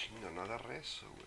Quina, no ha de res, güey.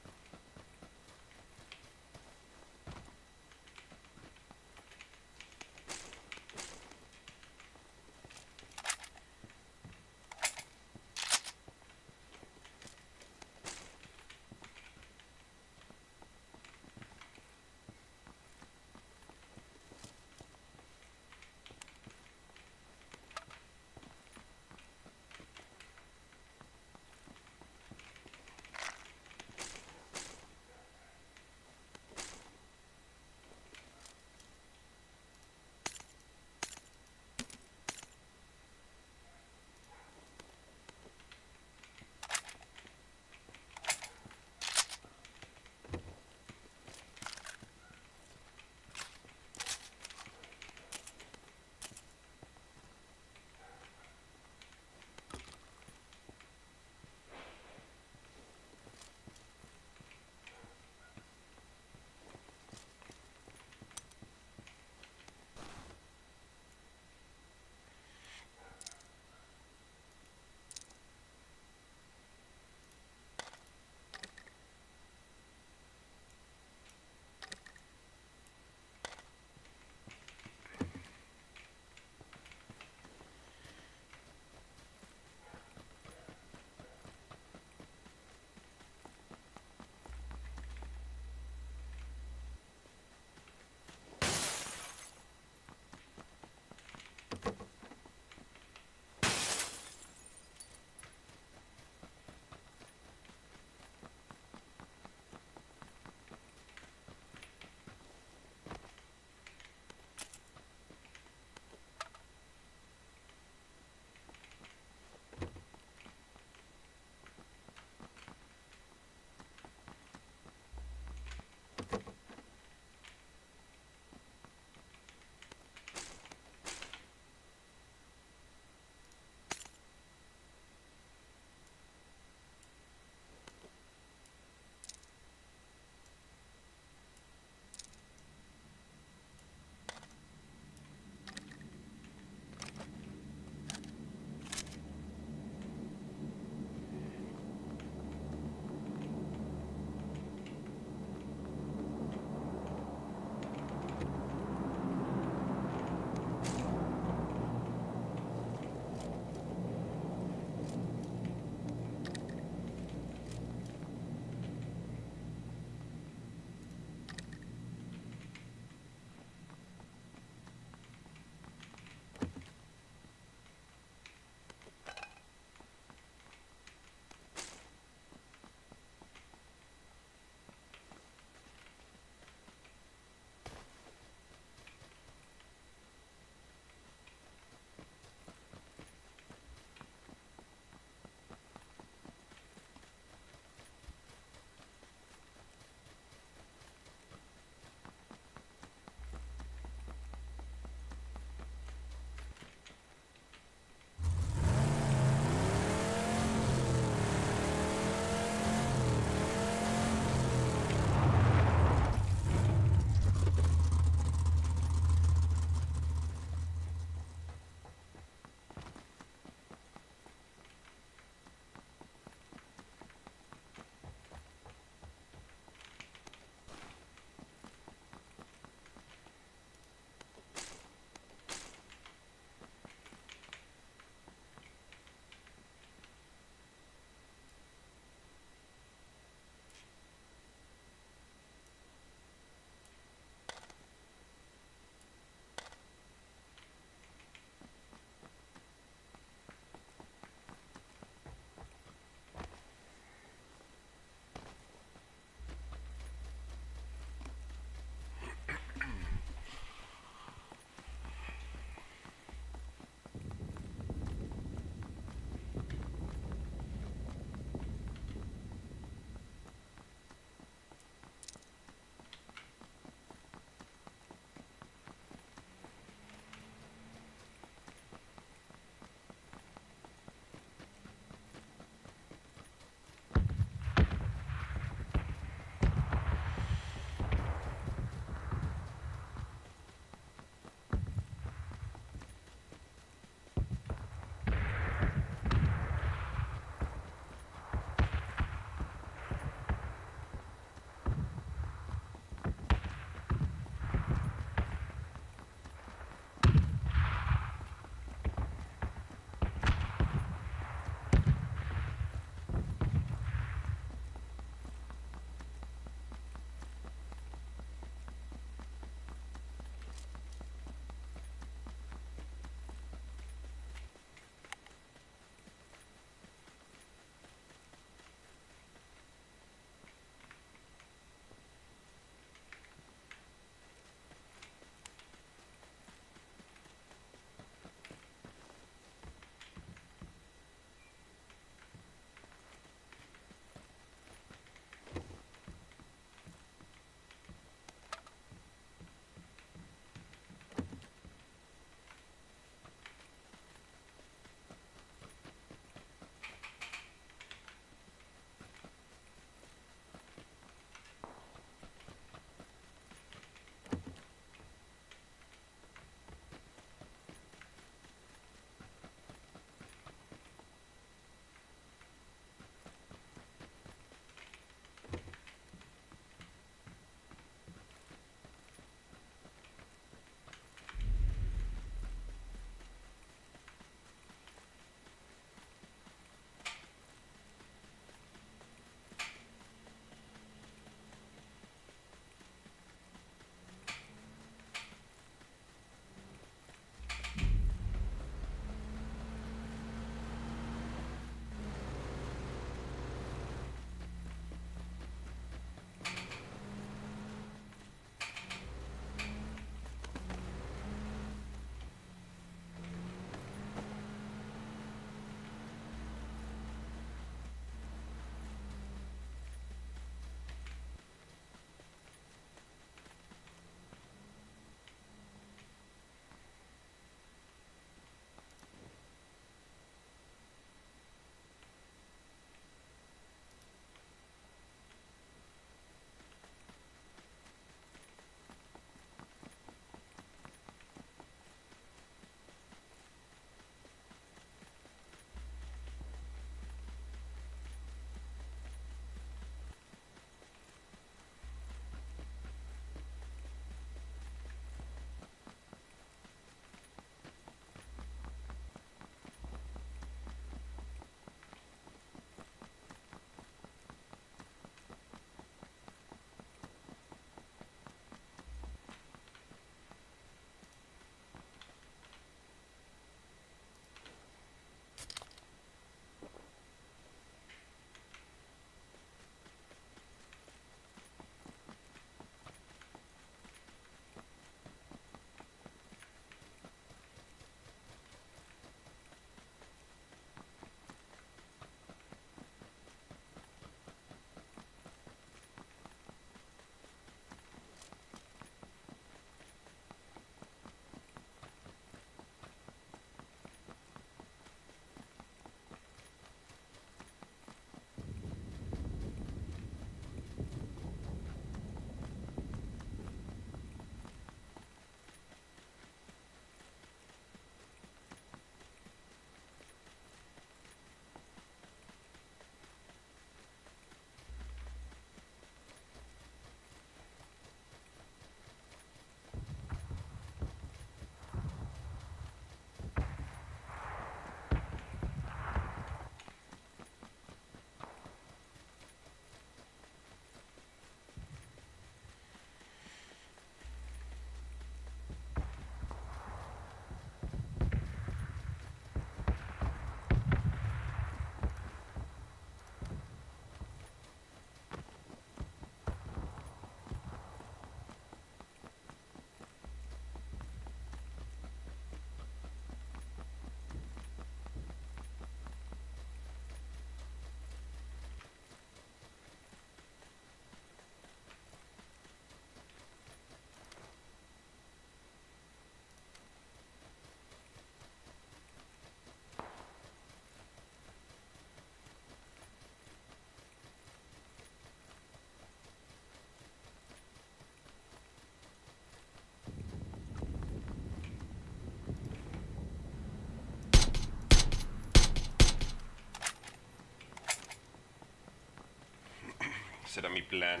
Era mi plan.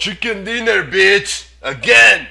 Chicken dinner, bitch! Again!